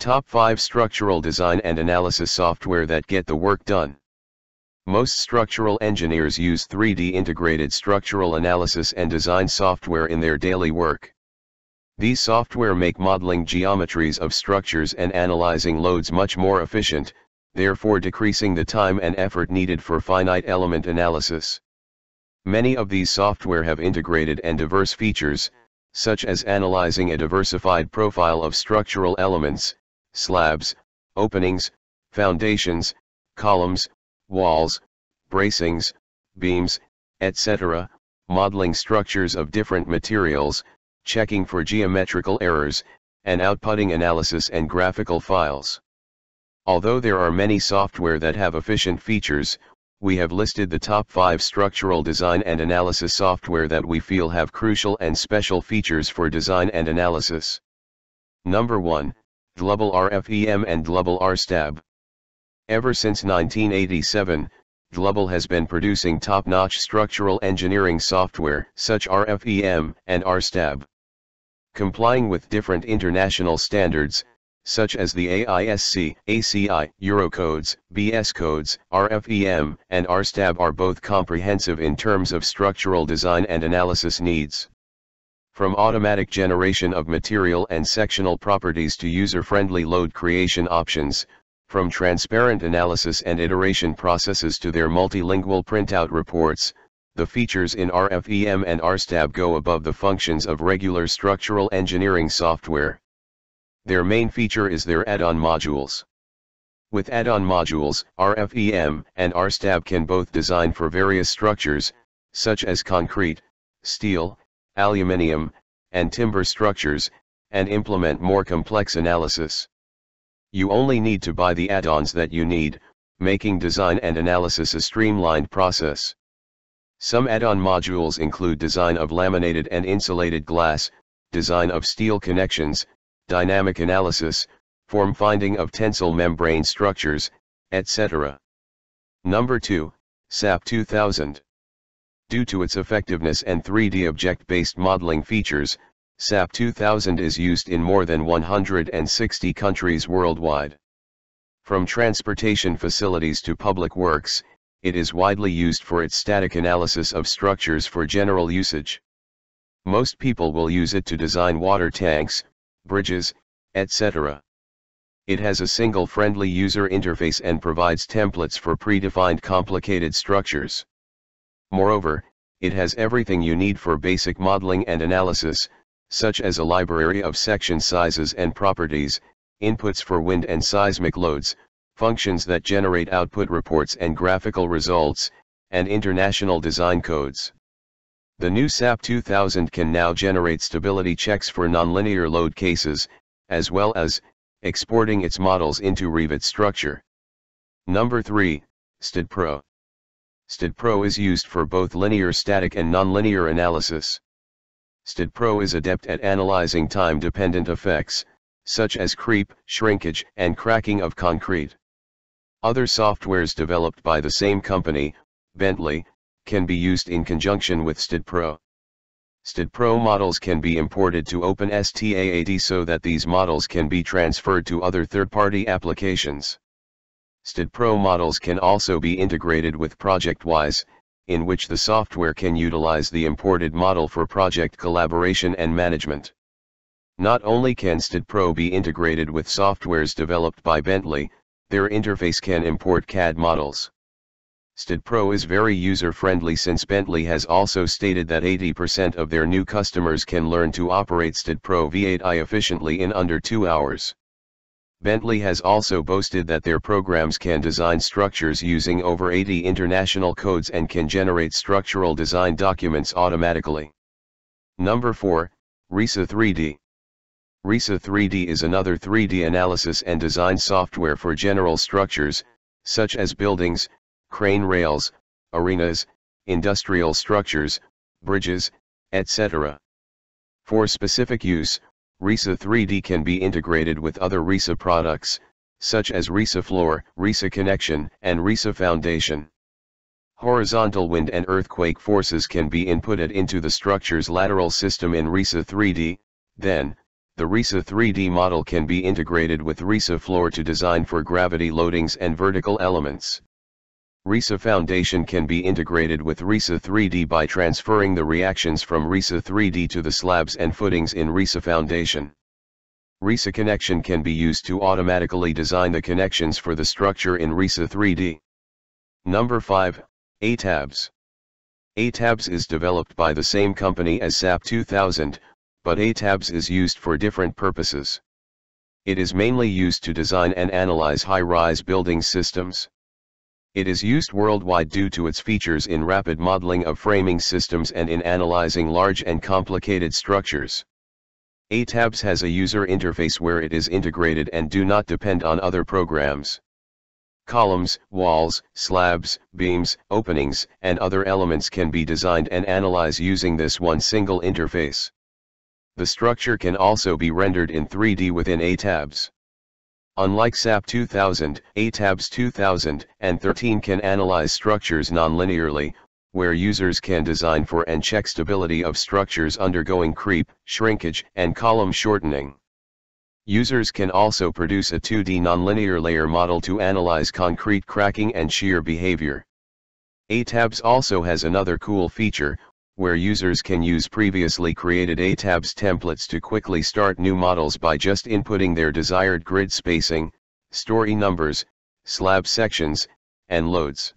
Top 5 Structural Design and Analysis Software that get the work done. Most structural engineers use 3D integrated structural analysis and design software in their daily work. These software make modeling geometries of structures and analyzing loads much more efficient, therefore decreasing the time and effort needed for finite element analysis. Many of these software have integrated and diverse features, such as analyzing a diversified profile of structural elements, slabs, openings, foundations, columns, walls, bracings, beams, etc., modeling structures of different materials, checking for geometrical errors, and outputting analysis and graphical files. Although there are many software that have efficient features, we have listed the top 5 structural design and analysis software that we feel have crucial and special features for design and analysis. Number 1, Dlubal RFEM and Dlubal RSTAB. Ever since 1987, Dlubal has been producing top-notch structural engineering software such RFEM and RSTAB. Complying with different international standards, such as the AISC, ACI, Eurocodes, BS codes, RFEM, and RSTAB are both comprehensive in terms of structural design and analysis needs. From automatic generation of material and sectional properties to user-friendly load creation options, from transparent analysis and iteration processes to their multilingual printout reports, the features in RFEM and RSTAB go above the functions of regular structural engineering software. Their main feature is their add-on modules. With add-on modules, RFEM and RSTAB can both design for various structures, such as concrete, steel, aluminium, and timber structures, and implement more complex analysis. You only need to buy the add-ons that you need, making design and analysis a streamlined process. Some add-on modules include design of laminated and insulated glass, design of steel connections, dynamic analysis, form finding of tensile membrane structures, etc. Number 2, SAP 2000. Due to its effectiveness and 3D object-based modeling features, SAP 2000 is used in more than 160 countries worldwide. From transportation facilities to public works, it is widely used for its static analysis of structures for general usage. Most people will use it to design water tanks, bridges, etc. It has a single friendly user interface and provides templates for predefined complicated structures. Moreover, it has everything you need for basic modeling and analysis, such as a library of section sizes and properties, inputs for wind and seismic loads, functions that generate output reports and graphical results, and international design codes. The new SAP 2000 can now generate stability checks for nonlinear load cases, as well as, exporting its models into Revit structure. Number 3, STAAD Pro. STAAD Pro is used for both linear static and nonlinear analysis. STAAD Pro is adept at analyzing time-dependent effects, such as creep, shrinkage, and cracking of concrete. Other softwares developed by the same company, Bentley, can be used in conjunction with STAAD Pro. STAAD Pro models can be imported to OpenSTAAD so that these models can be transferred to other third-party applications. STAAD Pro models can also be integrated with ProjectWise, in which the software can utilize the imported model for project collaboration and management. Not only can STAAD Pro be integrated with softwares developed by Bentley, their interface can import CAD models. STAAD Pro is very user-friendly since Bentley has also stated that 80% of their new customers can learn to operate STAAD Pro V8i efficiently in under 2 hours. Bentley has also boasted that their programs can design structures using over 80 international codes and can generate structural design documents automatically. Number 4, RISA 3D. RISA 3D is another 3D analysis and design software for general structures, such as buildings, crane rails, arenas, industrial structures, bridges, etc. For specific use, RISA 3D can be integrated with other RISA products, such as RISA Floor, RISA Connection, and RISA Foundation. Horizontal wind and earthquake forces can be inputted into the structure's lateral system in RISA 3D, then, the RISA 3D model can be integrated with RISA Floor to design for gravity loadings and vertical elements. RISA Foundation can be integrated with RISA 3D by transferring the reactions from RISA 3D to the slabs and footings in RISA Foundation. RISA Connection can be used to automatically design the connections for the structure in RISA 3D. Number 5, ETABS. ETABS is developed by the same company as SAP 2000, but ETABS is used for different purposes. It is mainly used to design and analyze high-rise building systems. It is used worldwide due to its features in rapid modeling of framing systems and in analyzing large and complicated structures. ETABS has a user interface where it is integrated and do not depend on other programs. Columns, walls, slabs, beams, openings, and other elements can be designed and analyzed using this one single interface. The structure can also be rendered in 3D within ETABS. Unlike SAP 2000, ETABS 2013 can analyze structures nonlinearly, where users can design for and check stability of structures undergoing creep, shrinkage, and column shortening. Users can also produce a 2D nonlinear layer model to analyze concrete cracking and shear behavior. ETABS also has another cool feature, where users can use previously created ETABS templates to quickly start new models by just inputting their desired grid spacing, story numbers, slab sections, and loads.